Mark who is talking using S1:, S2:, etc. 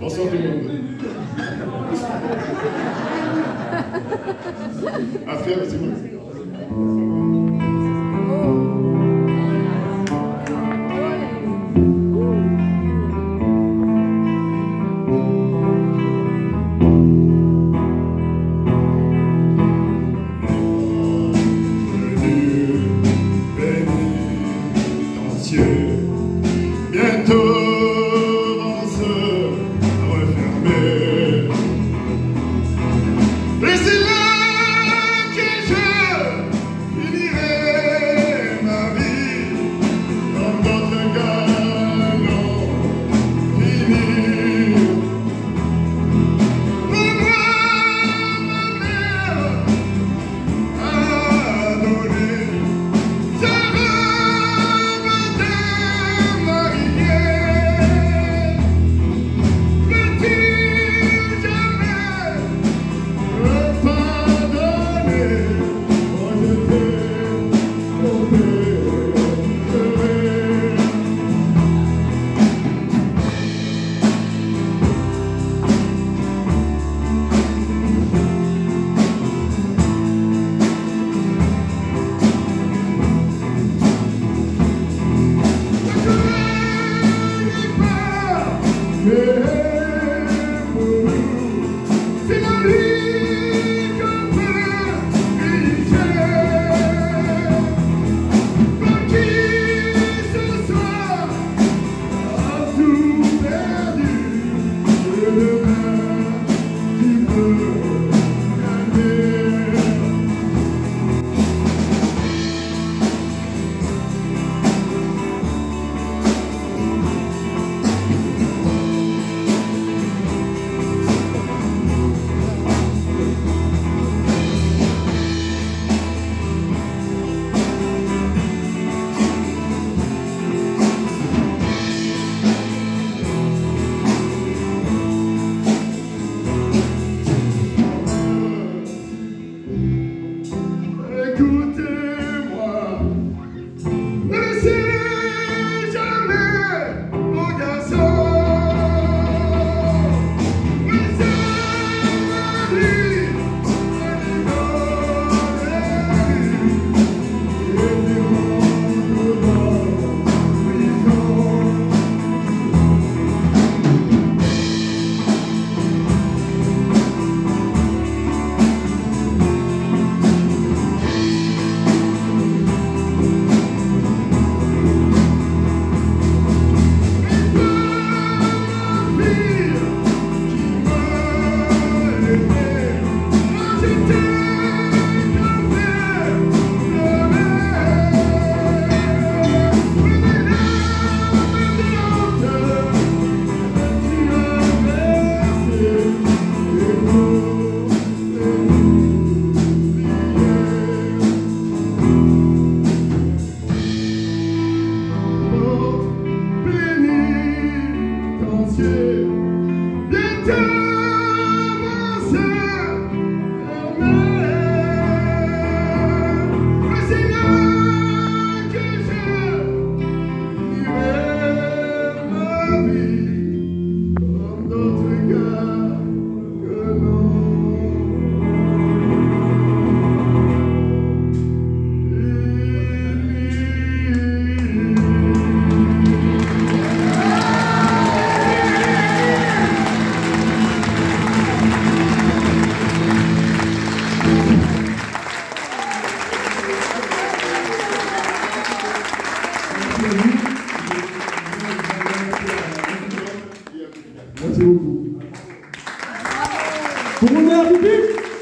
S1: Bonsoir tout le monde. Affaire, c'est bon Pour mon
S2: public.